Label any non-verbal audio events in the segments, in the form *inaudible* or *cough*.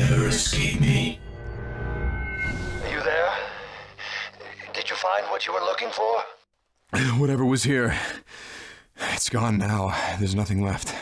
never escape me. Are you there? Did you find what you were looking for? *sighs* Whatever was here, it's gone now. There's nothing left.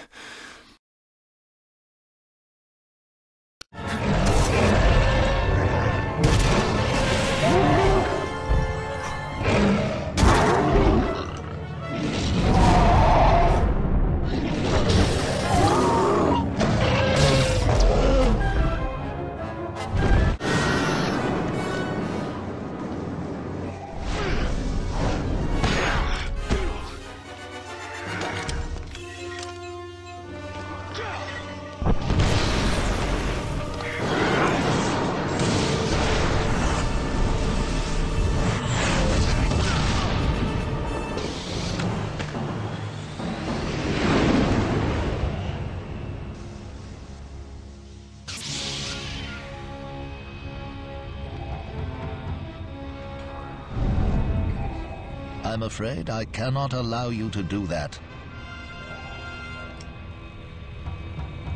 I'm afraid I cannot allow you to do that.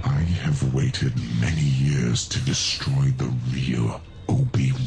I have waited many years to destroy the real Obi-Wan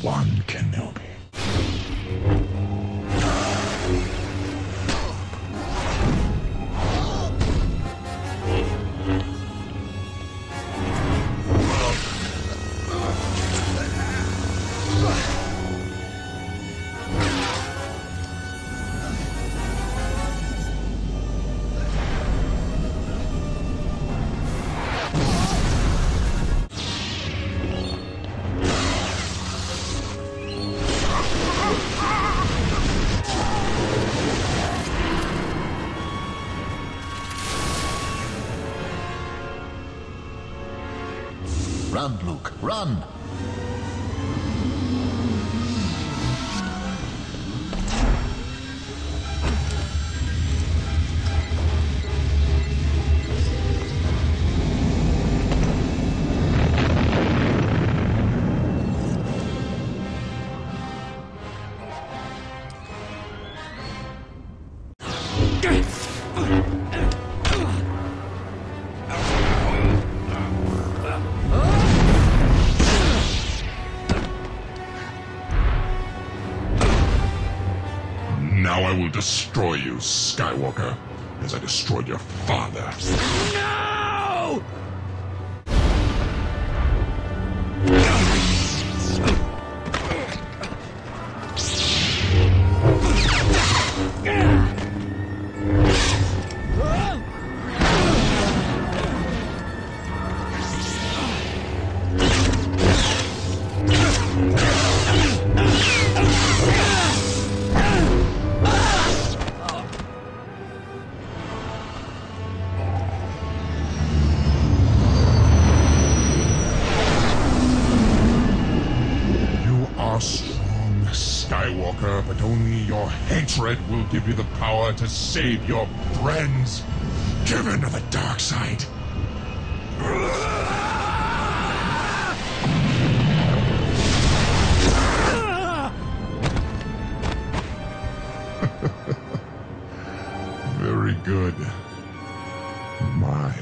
Run, Luke, run! I will destroy you, Skywalker, as I destroyed your father. No! are strong, Skywalker, but only your hatred will give you the power to save your friends. Give in to the dark side. *laughs* Very good. My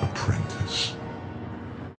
apprentice.